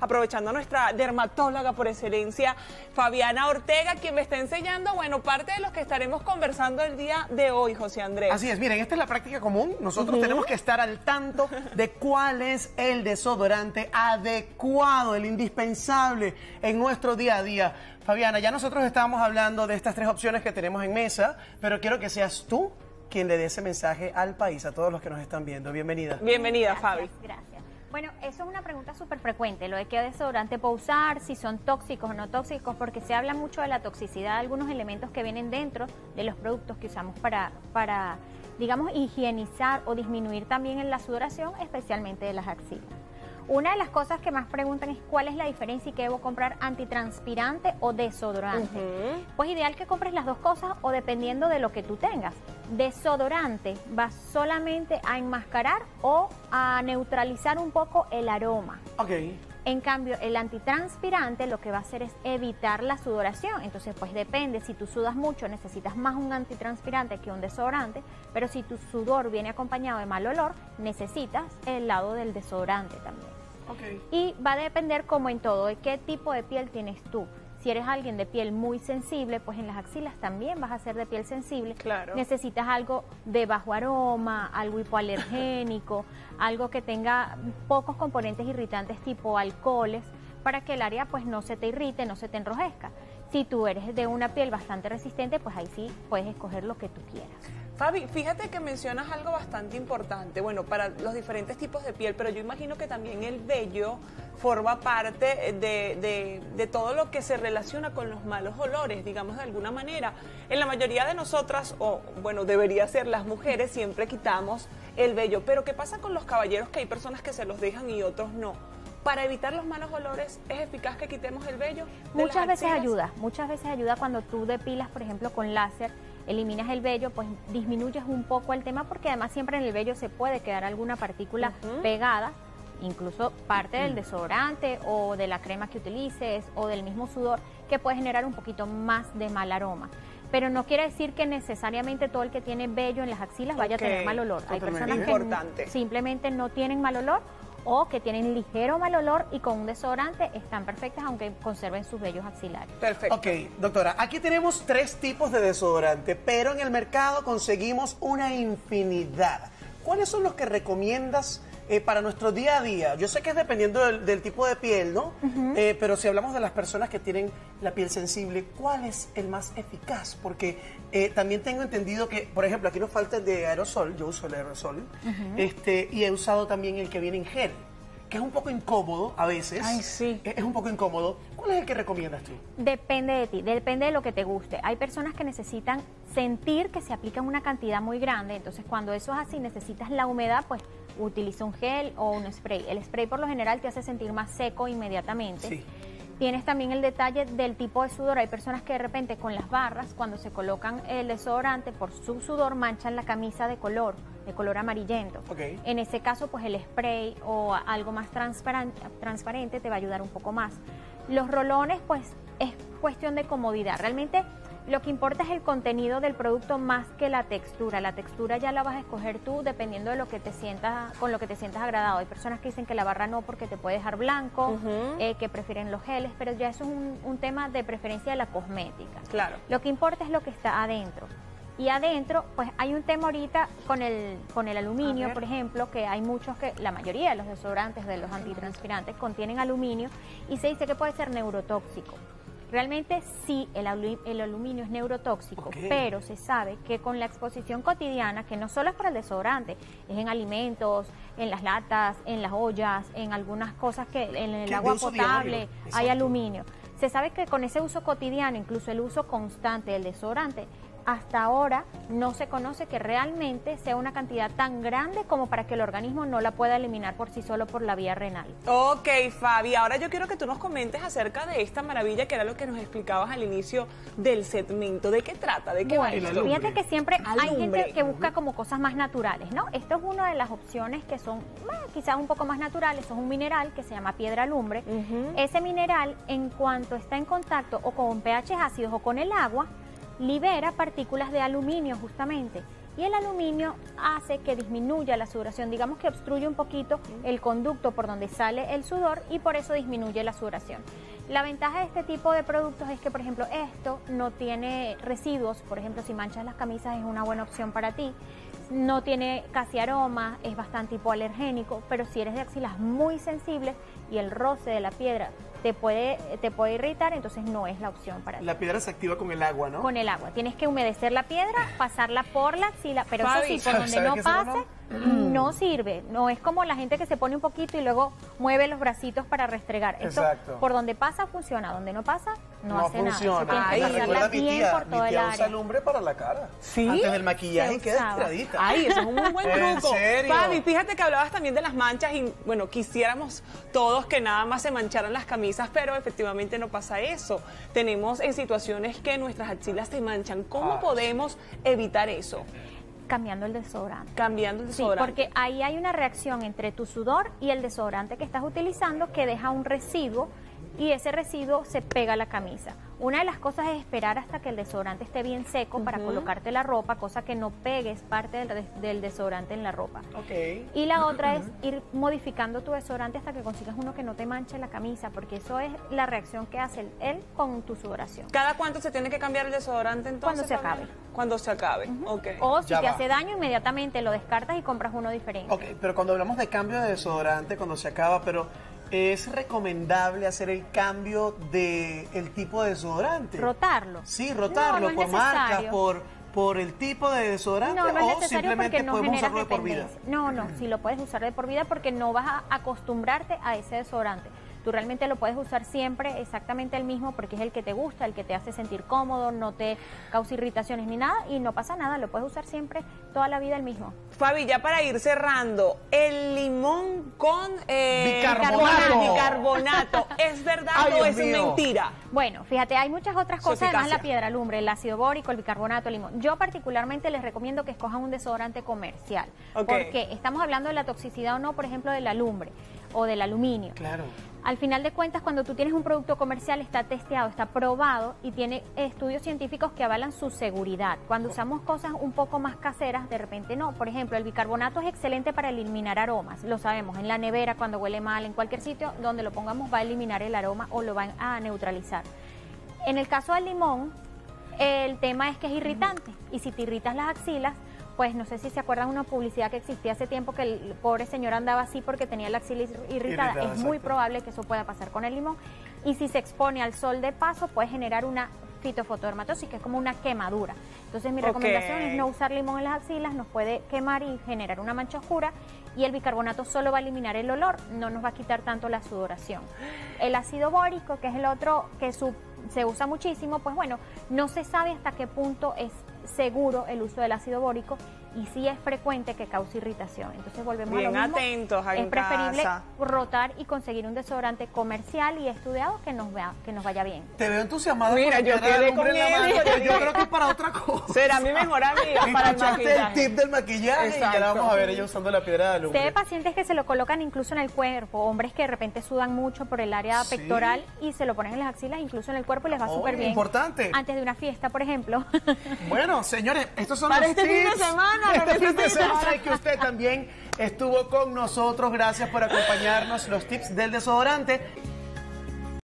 aprovechando a nuestra dermatóloga por excelencia, Fabiana Ortega, quien me está enseñando, bueno, parte de lo que estaremos conversando el día de hoy, José Andrés. Así es, miren, esta es la práctica común. Nosotros tenemos que estar al tanto de cuál es el desodorante adecuado, el indispensable en nuestro día a día. Fabiana, ya nosotros estábamos hablando de estas tres opciones que tenemos en mesa, pero quiero que seas tú quien le dé ese mensaje al país, a todos los que nos están viendo. Bienvenida. Bienvenida, Fabi. Gracias. Bueno, eso es una pregunta súper frecuente, lo de qué desodorante puedo usar, si son tóxicos o no tóxicos, porque se habla mucho de la toxicidad de algunos elementos que vienen dentro de los productos que usamos para, para digamos, higienizar o disminuir también en la sudoración, especialmente de las axilas. Una de las cosas que más preguntan es cuál es la diferencia y qué debo comprar antitranspirante o desodorante. Pues ideal que compres las dos cosas o dependiendo de lo que tú tengas. Desodorante va solamente a enmascarar o a neutralizar un poco el aroma. Ok. En cambio, el antitranspirante lo que va a hacer es evitar la sudoración. Entonces, pues depende, si tú sudas mucho, necesitas más un antitranspirante que un desodorante, pero si tu sudor viene acompañado de mal olor, necesitas el lado del desodorante también. Ok. Y va a depender, como en todo, de qué tipo de piel tienes tú. Si eres alguien de piel muy sensible, pues en las axilas también vas a ser de piel sensible. Claro. Necesitas algo de bajo aroma, algo hipoalergénico, algo que tenga pocos componentes irritantes tipo alcoholes, para que el área pues no se te irrite, no se te enrojezca. Si tú eres de una piel bastante resistente, pues ahí sí puedes escoger lo que tú quieras. Fabi, fíjate que mencionas algo bastante importante, bueno, para los diferentes tipos de piel, pero yo imagino que también el vello forma parte de, de- todo lo que se relaciona con los malos olores, digamos de alguna manera. En la mayoría de nosotras, o bueno, debería ser las mujeres, siempre quitamos el vello, pero ¿qué pasa con los caballeros que hay personas que se los dejan y otros no? Para evitar los malos olores, ¿es eficaz que quitemos el vello? Muchas veces ayuda, muchas veces ayuda cuando tú depilas, por ejemplo, con láser, eliminas el vello, pues disminuyes un poco el tema porque además siempre en el vello se puede quedar alguna partícula pegada, incluso parte del desodorante o de la crema que utilices o del mismo sudor que puede generar un poquito más de mal aroma. Pero no quiere decir que necesariamente todo el que tiene vello en las axilas vaya a tener mal olor. Hay personas que simplemente no tienen mal olor o que tienen ligero mal olor y con un desodorante están perfectas aunque conserven sus vellos axilares. Perfecto. Ok, doctora, aquí tenemos tres tipos de desodorante, pero en el mercado conseguimos una infinidad. ¿Cuáles son los que recomiendas eh, para nuestro día a día? Yo sé que es dependiendo del, del tipo de piel, ¿no? Eh, pero si hablamos de las personas que tienen la piel sensible, ¿cuál es el más eficaz? Porque eh, también tengo entendido que, por ejemplo, aquí nos falta el de aerosol, yo uso el aerosol, este, y he usado también el que viene en gel, que es un poco incómodo a veces. Ay, sí. Es es un poco incómodo. ¿Cuál es el que recomiendas tú? Depende de ti, depende de lo que te guste. Hay personas que necesitan sentir que se aplican una cantidad muy grande, entonces cuando eso es así, necesitas la humedad, pues utiliza un gel o un spray. El spray por lo general te hace sentir más seco inmediatamente. Sí. Tienes también el detalle del tipo de sudor. Hay personas que de repente con las barras, cuando se colocan el desodorante, por su sudor manchan la camisa de color, de color amarillento. En ese caso, pues el spray o algo más transparente, transparente te va a ayudar un poco más. Los rolones, pues es cuestión de comodidad. Realmente lo que importa es el contenido del producto más que la textura. La textura ya la vas a escoger tú dependiendo de lo que te sientas, con lo que te sientas agradado. Hay personas que dicen que la barra no porque te puede dejar blanco, eh, que prefieren los geles, pero ya eso es un, un tema de preferencia de la cosmética. Claro. Lo que importa es lo que está adentro. Y adentro, pues hay un tema ahorita con el, con el aluminio, por ejemplo, que hay muchos que, la mayoría de los desodorantes, de los antitranspirantes, contienen aluminio y se dice que puede ser neurotóxico. Realmente sí, el, el aluminio es neurotóxico, pero se sabe que con la exposición cotidiana, que no solo es para el desodorante, es en alimentos, en las latas, en las ollas, en algunas cosas que en el agua potable hay aluminio. Se sabe que con ese uso cotidiano, incluso el uso constante del desodorante, hasta ahora no se conoce que realmente sea una cantidad tan grande como para que el organismo no la pueda eliminar por sí solo por la vía renal. Ok, Fabi, ahora yo quiero que tú nos comentes acerca de esta maravilla que era lo que nos explicabas al inicio del segmento. ¿De qué trata? ¿De qué va Bueno, esto? fíjate que siempre hay gente que busca como cosas más naturales, ¿no? Esto es una de las opciones que son bueno, quizás un poco más naturales. Esto es un mineral que se llama piedra alumbre. Ese mineral, en cuanto está en contacto o con pH ácidos o con el agua, libera partículas de aluminio justamente. Y el aluminio hace que disminuya la sudoración, digamos que obstruye un poquito el conducto por donde sale el sudor y por eso disminuye la sudoración. La ventaja de este tipo de productos es que, por ejemplo, esto no tiene residuos, por ejemplo, si manchas las camisas es una buena opción para ti no tiene casi aroma, es bastante hipoalergénico, pero si eres de axilas muy sensibles y el roce de la piedra te puede, te puede irritar, entonces no es la opción para ti. La piedra se activa con el agua, ¿no? Con el agua. Tienes que humedecer la piedra, pasarla por la axila, pero eso sí, por donde no pase, no sirve. No es como la gente que se pone un poquito y luego mueve los bracitos para restregar. Esto, Exacto. por donde pasa, funciona. Donde no pasa, no, No hace funciona. nada. Eso tienes que pasarla mi bien tía, por mi todo el tía usa área. lumbre para la cara. ¿Sí? Antes del maquillaje Se queda usaba. Ay, eso es un muy buen ¿En truco. serio? Fabi, fíjate que hablabas también de las manchas y bueno, quisiéramos todos que nada más se mancharan las camisas, pero efectivamente no pasa eso. Tenemos en situaciones que nuestras axilas se manchan. ¿Cómo Ah. podemos evitar eso? Cambiando el desodorante. Cambiando el Sí, desodorante. porque ahí hay una reacción entre tu sudor y el desodorante que estás utilizando que deja un residuo y ese residuo se pega a la camisa. Una de las cosas es esperar hasta que el desodorante esté bien seco para colocarte la ropa, cosa que no pegues parte del, des- del desodorante en la ropa. Ok. Y la otra es ir modificando tu desodorante hasta que consigas uno que no te manche la camisa, porque eso es la reacción que hace el- él con tu sudoración. ¿Cada cuánto se tiene que cambiar el desodorante entonces? Cuando se acabe. Cuando se acabe, ok. O si Ya te va. hace daño, inmediatamente lo descartas y compras uno diferente. Ok, pero cuando hablamos de cambio de desodorante, cuando se acaba, pero ¿es recomendable hacer el cambio de el tipo de desodorante? Rotarlo. Sí, rotarlo No, no es por marca, por, por el tipo de desodorante No, o simplemente podemos usarlo de por vida. No, no, sí lo puedes usar de por vida porque no vas a acostumbrarte a ese desodorante. Tú realmente lo puedes usar siempre exactamente el mismo porque es el que te gusta, el que te hace sentir cómodo, no te causa irritaciones ni nada y no pasa nada, lo puedes usar siempre toda la vida el mismo. Fabi, ya para ir cerrando, el limón con eh, Bicarbonato. ¿es verdad Ay, o es mío. mentira? Bueno, fíjate, hay muchas otras cosas, además la piedra lumbre, el ácido bórico, el bicarbonato, el limón. Yo particularmente les recomiendo que escojan un desodorante comercial, Ok. porque estamos hablando de la toxicidad o no, por ejemplo, de la lumbre o del aluminio. Claro. Al final de cuentas, cuando tú tienes un producto comercial, está testeado, está probado y tiene estudios científicos que avalan su seguridad. Cuando usamos cosas un poco más caseras, de repente no. Por ejemplo, el bicarbonato es excelente para eliminar aromas, lo sabemos, en la nevera, cuando huele mal, en cualquier sitio donde lo pongamos va a eliminar el aroma o lo va a neutralizar. En el caso del limón, el tema es que es irritante y si te irritas las axilas, pues no sé si se acuerdan una publicidad que existía hace tiempo que el pobre señor andaba así porque tenía la axila ir- irritada. Irritada, es muy probable que eso pueda pasar con el limón. Y si se expone al sol de paso, puede generar una fitofotodermatosis, que es como una quemadura. Entonces mi recomendación es no usar limón en las axilas, nos puede quemar y generar una mancha oscura. Y el bicarbonato solo va a eliminar el olor, no nos va a quitar tanto la sudoración. El ácido bórico, que es el otro que su- se usa muchísimo, pues bueno, no se sabe hasta qué punto es seguro el uso del ácido bórico y sí es frecuente que cause irritación. Entonces volvemos Bien a lo mismo. atentos Es en preferible casa. rotar y conseguir un desodorante comercial y estudiado que nos vea, que nos vaya bien. Te veo entusiasmada Mira, con yo quedé lumbre con en la mano, pero Yo creo que es para otra cosa. Será mi mejor amiga para el Escuchaste el maquillaje. tip del maquillaje y ya la vamos a ver ella usando la piedra de Sé lumbre. de pacientes que se lo colocan incluso en el cuerpo, hombres que de repente sudan mucho por el área Sí. pectoral y se lo ponen en las axilas, incluso en el cuerpo y les va Oh, súper bien. importante. Antes de una fiesta, por ejemplo. Bueno, señores, estos son Para los este fin de tips semana, este fin de semana y que usted también estuvo con nosotros. Gracias por acompañarnos. Los tips del desodorante.